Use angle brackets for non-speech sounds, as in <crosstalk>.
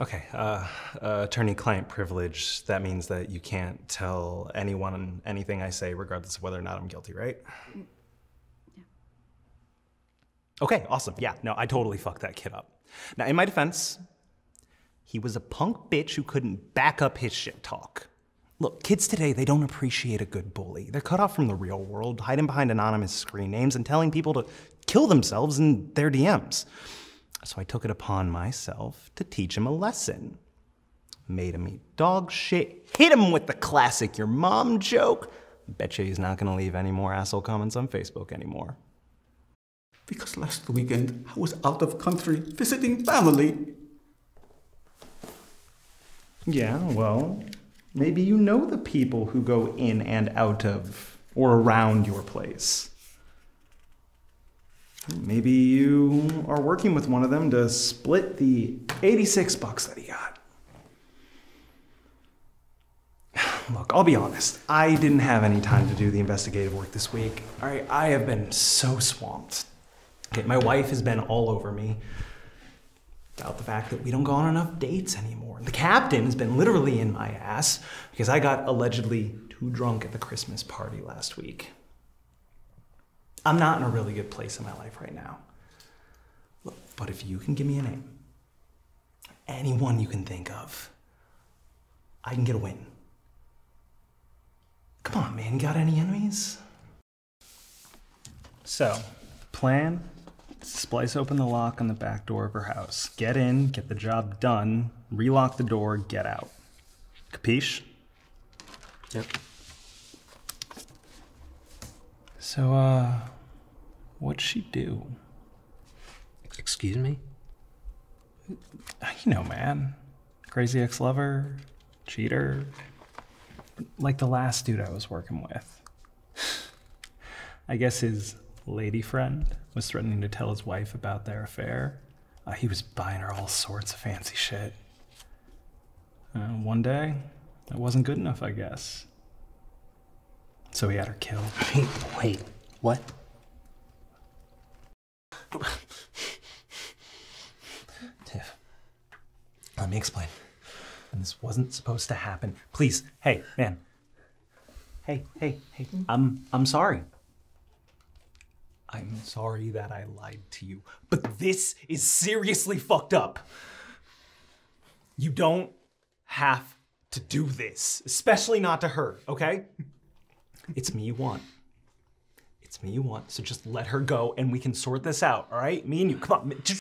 Okay, uh, uh, attorney-client privilege, that means that you can't tell anyone anything I say regardless of whether or not I'm guilty, right? Okay, awesome. Yeah, no, I totally fucked that kid up. Now, in my defense, he was a punk bitch who couldn't back up his shit talk. Look, kids today, they don't appreciate a good bully. They're cut off from the real world, hiding behind anonymous screen names and telling people to kill themselves in their DMs. So I took it upon myself to teach him a lesson. Made him eat dog shit, hit him with the classic your mom joke. Betcha he's not gonna leave any more asshole comments on Facebook anymore. Because last weekend I was out of country visiting family. Yeah, well, maybe you know the people who go in and out of or around your place. Maybe you are working with one of them to split the 86 bucks that he got. <sighs> Look, I'll be honest. I didn't have any time to do the investigative work this week. All right, I have been so swamped. Okay, my wife has been all over me about the fact that we don't go on enough dates anymore. The captain has been literally in my ass because I got allegedly too drunk at the Christmas party last week. I'm not in a really good place in my life right now. Look, but if you can give me a name, anyone you can think of, I can get a win. Come on, man, got any enemies? So, plan splice open the lock on the back door of her house. Get in, get the job done, relock the door, get out. Capiche? Yep. So, uh, what'd she do? Excuse me? You know, man. Crazy ex lover, cheater. Like the last dude I was working with. I guess his lady friend was threatening to tell his wife about their affair. Uh, he was buying her all sorts of fancy shit. Uh, one day, it wasn't good enough, I guess. So he had her killed. <laughs> Wait, wait, what? Tiff, let me explain. And this wasn't supposed to happen. Please, hey, man. Hey, hey, hey. I'm I'm sorry. I'm sorry that I lied to you. But this is seriously fucked up. You don't have to do this, especially not to her, okay? It's me you want. It's me you want. So just let her go and we can sort this out, all right? Me and you. Come on, just